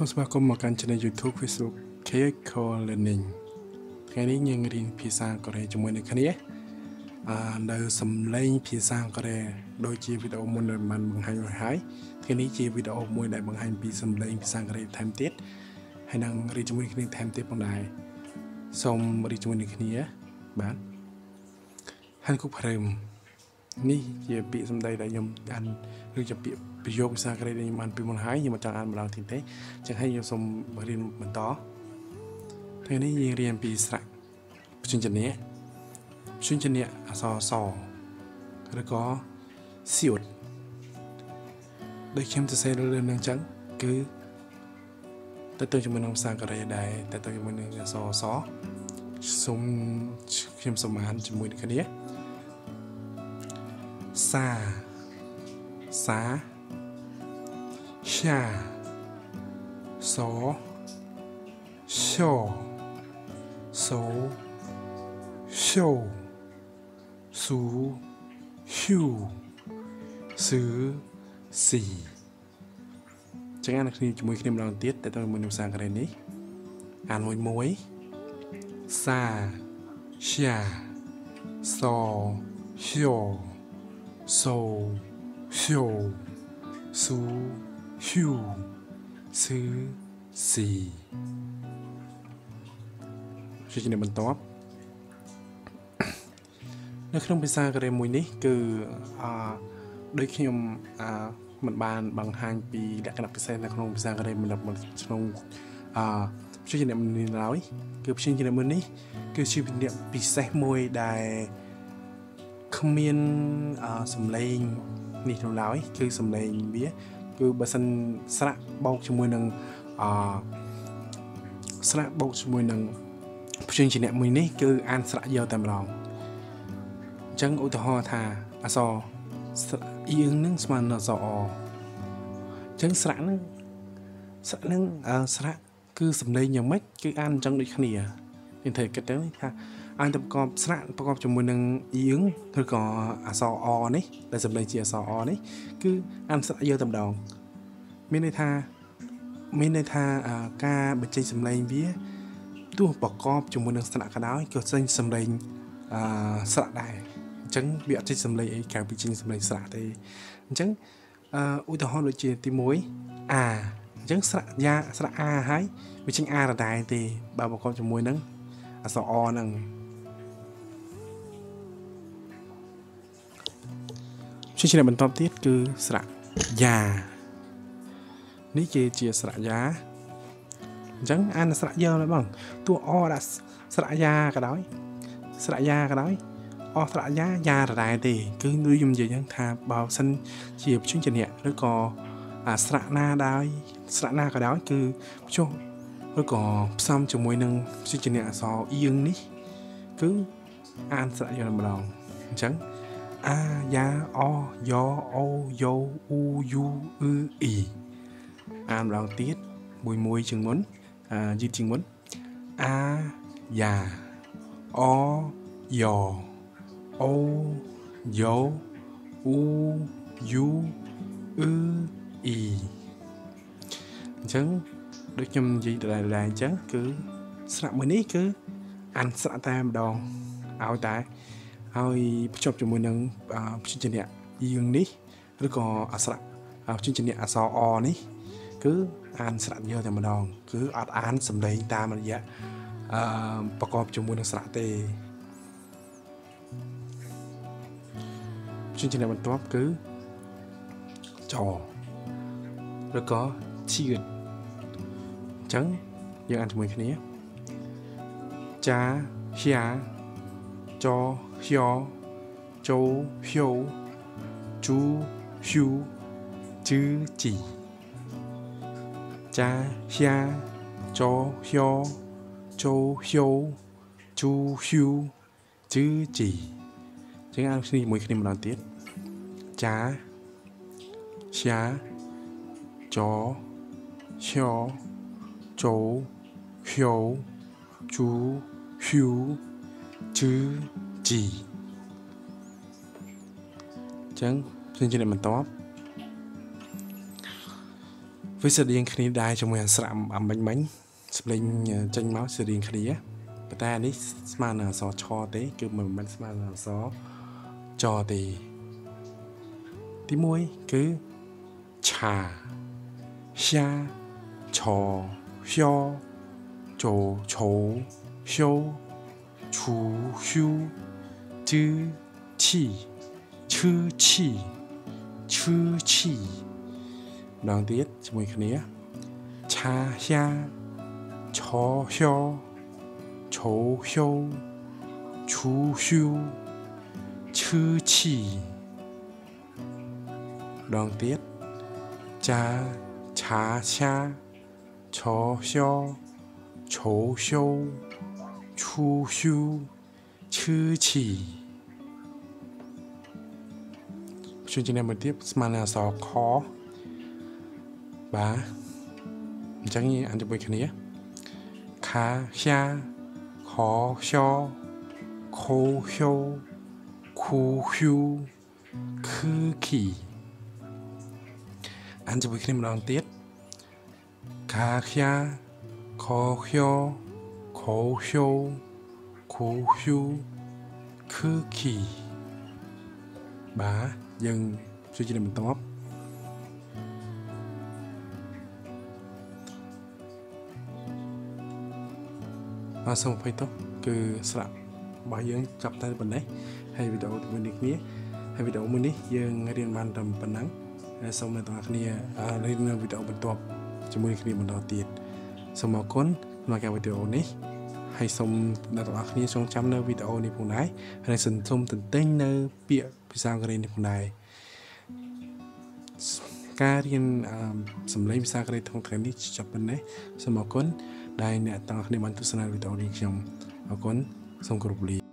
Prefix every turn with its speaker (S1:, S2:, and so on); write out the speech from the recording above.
S1: សូមស្វាគមន៍មកកាន់ Channel YouTube Facebook KK Learning ថ្ងៃនេះយើងរៀនភាសាកូរ៉េជាមួយនឹងគ្នាអឺនៅសំឡេងភាសាកូរ៉េដូចជាវីដេអូមុនដែលបានបង្ហាញរួចហើយថ្ងៃនេះជាវីដេអូមួយដែលបង្ហាញពីសំឡេងភាសាកូរ៉េថែមទៀតហើយនឹងរៀនជាមួយគ្នាថែមទៀតផងដែរសូមរៀនជាមួយនឹងគ្នាបាទហាន់គូព្រឹមនេះជាពាក្យសម្ដីដែលខ្ញុំអានឬជាពាក្យ ប្រយោគភាសាកូរ៉េដែលខ្ញុំអានពីមុនហើយខ្ញុំមិនចង់អានម្ដងទៀតទេចឹងហើយខ្ញុំសូមរៀនបន្តថ្ងៃនេះយើងរៀនពីស្រៈព្យញ្ជនៈព្យញ្ជនៈអក្សរសឬក៏សៀវដូចខ្ញុំសរសេរលើនឹងចឹងគឺទៅទៅជាមួយនឹងភាសាកូរ៉េដែរទៅទៅជាមួយនឹងអក្សរសសូមខ្ញុំសូមអានជាមួយនឹងគ្នាសាសា សាសសសូសូស៊ូហ៊ូស៊ឺស៊ីចឹងអានគ្នាជាមួយគ្នាម្ដងទៀតតែទៅមួយនឹងភាសាកូរ៉េនេះអានមួយមួយសាសាសហ៊ូសូហ៊ូស៊ូ ហ៊ូស៊ឺស៊ីជាជំនាញបន្ទាប់នៅក្នុងភាសាកូរ៉េមួយនេះ គឺអដូចខ្ញុំអមិនបានបង្ហាញពីលក្ខណៈពិសេសនៅក្នុងភាសាកូរ៉េមិនក្នុងអព្យាញ្ជនៈនេះឡើយគឺព្យាញ្ជនៈមួយនេះ គឺជាព្យាញ្ជនៈពិសេសមួយដែលគ្មានសំឡេងនេះនៅឡើយគឺសំឡេងវា គឺបើសិនស្រាក់បោកជាមួយនឹងអស្រាក់បោកជាមួយនឹងព្យញ្ជនៈមួយនេះគឺអានស្រៈយកតែម្ដងអញ្ចឹងឧទាហរណ៍ថាអសអៀងនឹងស្មើនឹងអសអអញ្ចឹងស្រៈនឹងស្រៈនឹងស្រៈគឺសំឡេងយ៉ាងម៉េចគឺអានអញ្ចឹងដូចគ្នាមានតែគិតទៅថា អានទៅប្រកបស្រៈប្រកបជាមួយនឹងអៀងឬក៏អសអនេះដែលសំឡេងជាអសអនេះគឺអានស្រៈយកតែម្ដងមានន័យថាមានន័យថាការបញ្ចេញសំឡេងវាទោះប្រកបជាមួយនឹងស្នាក់ក៏ដោយក៏ចេញសំឡេងអឺស្រៈដែរអញ្ចឹងវាអត់ចេញសំឡេងអីក្រៅពីចេញសំឡេងស្រៈទេអញ្ចឹងអឺឧទាហរណ៍ដូចជាទី1អាអញ្ចឹងស្រៈយ៉ាស្រៈអាហើយវាចេញអារដែរទេបើប្រកបជាមួយនឹងអក្សរអហ្នឹង ជាឆ្នះបន្ទាប់ទៀតគឺស្រៈយ៉ានេះគេជាស្រៈយ៉ាអញ្ចឹងអានស្រៈយ៉ាដែរបងតួអដាក់ស្រៈយ៉ាក៏ដោយស្រៈយ៉ាក៏ដោយអស្រៈយ៉ាយ៉ាដដែលទេ គឺដូចខ្ញុំនិយាយហ្នឹងថាបើសិនជាបញ្ជញ្ជនៈឬក៏អាស្រៈណាដែរស្រៈណាក៏ដោយគឺបញ្ជុះឬក៏ផ្សំជាមួយនឹងបញ្ជញ្ជនៈអសអៀងនេះ គឺអានស្រៈយ៉ាម្ដងអញ្ចឹង អាយ៉ាអយ៉អូយ៉ូអ៊ូយូអ៊ឺអ៊ីអានម្ដងទៀតមួយមួយជាងមុនអឺយឺតជាងមុនអាយ៉ាអយ៉អូយ៉ូអ៊ូយូអ៊ឺអ៊ីអញ្ចឹងដូចខ្ញុំនិយាយដដែលៗអញ្ចឹងគឺស្រាក់មួយនេះគឺអានស្រាក់តែម្ដងឲ្យតែ ហើយភ្ជាប់ជាមួយនឹងព្យញ្ជនៈយើងនេះឬក៏អស្រៈព្យញ្ជនៈអសអនេះ គឺអានស្រៈយកតែម្ដង គឺអត់អានសំឡេងតាមរយៈអឺប្រកបជាមួយនឹងស្រៈទេព្យញ្ជនៈបន្ទាប់គឺចឬក៏ឈៀតអញ្ចឹងយើងអានជាមួយគ្នាចាហៀច hiếu châu hiếu chú hiếu chữ chỉ. Cha hia cho hiếu châu hiếu chú hiếu chữ chỉ. Chúng ta suy một khi một lần tiếp. Cha hia cho hiếu châu hiếu chú hiếu chữ G អញ្ចឹងខ្ញុំជំរាបបន្តវាស្រដៀងគ្នាដែរជាមួយអាស្រៈអាមិញមិញស្លេងចេញមកស្រដៀងគ្នាប៉ុន្តែនេះស្មើនឹងអក្សរឆទេគឺមិនមែនស្មើនឹងអក្សរចទេទី1គឺឆាឆាឆោហျោជោឈោឈោឈូឈូ ជឺឈីឈឺឈីឈឺឈីម្ដងទៀតជាមួយគ្នាឆាហ៊ាឆហျឆោហျឈូហ៊ូឈឺឈីម្ដងទៀតចាឆាឆាឆហျឆោហျឈូហ៊ូ ឈឺឈីជួយជំនាញមួយទៀតស្មើនឹងអក្សរខបាទអញ្ចឹងអានជាមួយគ្នាខាខ្យាខខ្យខូហျខូហ៊ូខឺគីអានជាមួយគ្នាម្ដងទៀតខាខ្យាខខ្យខូហျ ខូហ៊ូខឺគីបាទយើងជួយជំរាបបន្តអសូមអភ័យទោសគឺស្លាករបស់យើងចាប់តែប៉ុណ្ណេះហើយវីដេអូមួយនេះគ្នាហើយវីដេអូមួយនេះយើងរៀនបានតែប៉ុណ្ណឹងហើយសូមអ្នកទាំងអស់គ្នារៀននៅវីដេអូបន្ទាប់ជាមួយគ្នាបន្តទៀតសូមអរគុណសម្រាប់ការវីដេអូនេះ ហើយសូមអ្នកទាំងអស់គ្នាចងចាំនៅវីដេអូនេះផងដែរហើយសូមទន្ទិញនៅពាក្យភាសាកូរ៉េនេះផងដែរការរៀនសម្លេងភាសាកូរ៉េក្នុងថ្ងៃនេះចប់ប៉ុណ្ណេះសូមអរគុណដែលអ្នកទាំងអស់គ្នាបានទស្សនាវីដេអូនេះខ្ញុំអរគុណសូមគោរពលា